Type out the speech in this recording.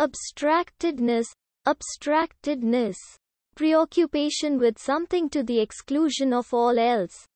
Abstractedness, abstractedness. Preoccupation with something to the exclusion of all else.